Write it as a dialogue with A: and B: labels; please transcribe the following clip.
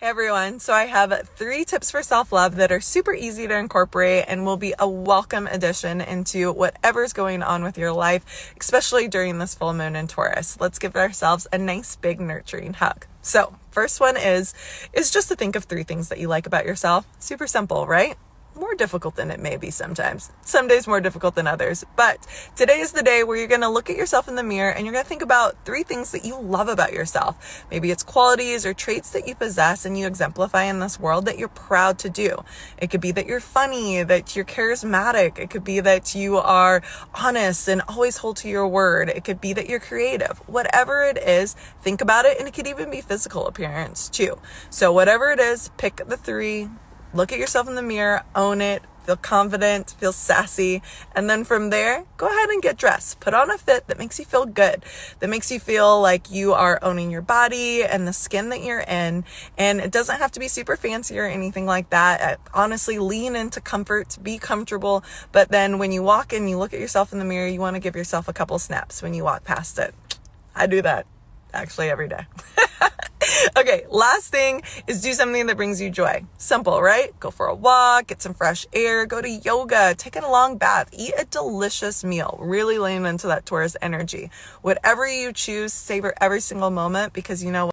A: Hey everyone, so I have three tips for self love that are super easy to incorporate and will be a welcome addition into whatever's going on with your life, especially during this full moon in Taurus. Let's give ourselves a nice big nurturing hug. So, first one is is just to think of three things that you like about yourself. Super simple, right? More difficult than it may be sometimes. Some days more difficult than others. But today is the day where you're going to look at yourself in the mirror and you're going to think about three things that you love about yourself. Maybe it's qualities or traits that you possess and you exemplify in this world that you're proud to do. It could be that you're funny, that you're charismatic. It could be that you are honest and always hold to your word. It could be that you're creative. Whatever it is, think about it. And it could even be physical appearance too. So whatever it is, pick the three, look at yourself in the mirror, own it, feel confident, feel sassy, and then from there, go ahead and get dressed. Put on a fit that makes you feel good, that makes you feel like you are owning your body and the skin that you're in. And it doesn't have to be super fancy or anything like that. Uh, honestly, lean into comfort, be comfortable. But then when you walk in, you look at yourself in the mirror, you want to give yourself a couple snaps when you walk past it. I do that actually every day. okay, last thing is do something that brings you joy. Simple, right? Go for a walk, get some fresh air, go to yoga, take a long bath, eat a delicious meal. Really lean into that Taurus energy. Whatever you choose, savor every single moment because you know